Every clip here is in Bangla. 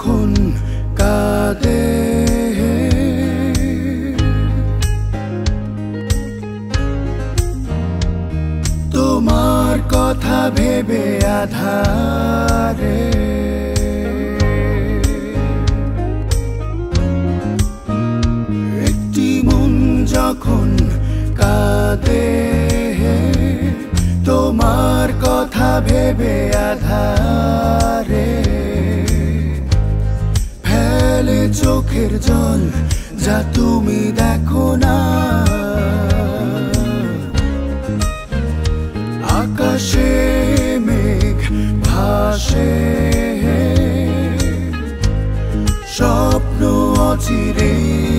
তখন কাঁদে তোমার কথা ভেবে আধারে। একটি মন যখন কাঁদে তোমার কথা ভেবে আধারে। চোখের জল যা তুমি দেখো না। আকাশে মেঘ ভাসে। স্বপ্ন অচিরে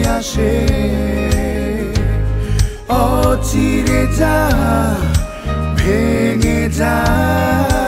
আসে। অচিরে যা ভেঙে যায়।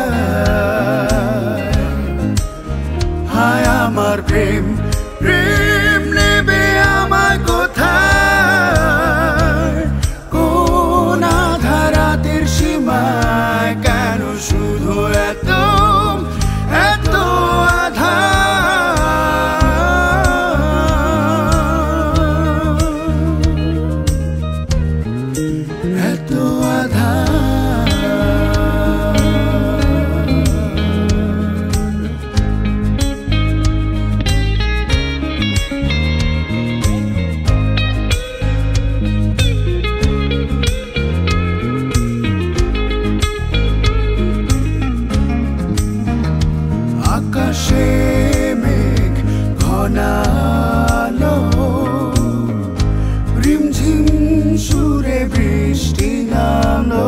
সুরে বৃষ্টি নামলো।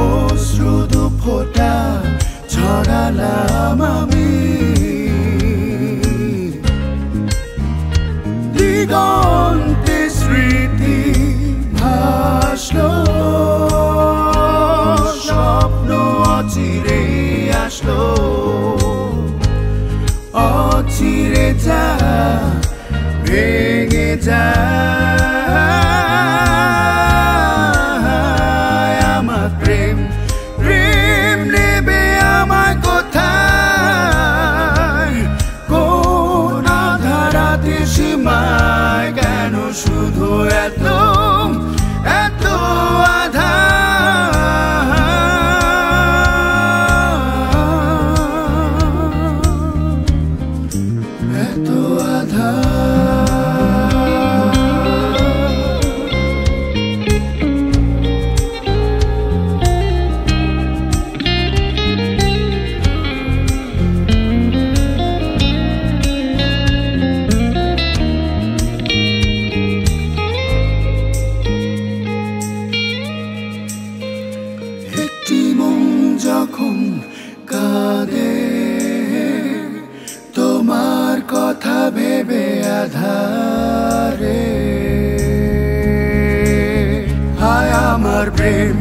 অশ্রুদু ফোটা ছড়ালাম আমি। দিগন্তে স্মৃতি ভাসলো। স্বপ্ন অচিরে আসলো। অচিরে যা ভেঙে যায়। 殊途 কাঁদে তোমার কথা ভেবে আধারে। হায় আমার প্রেম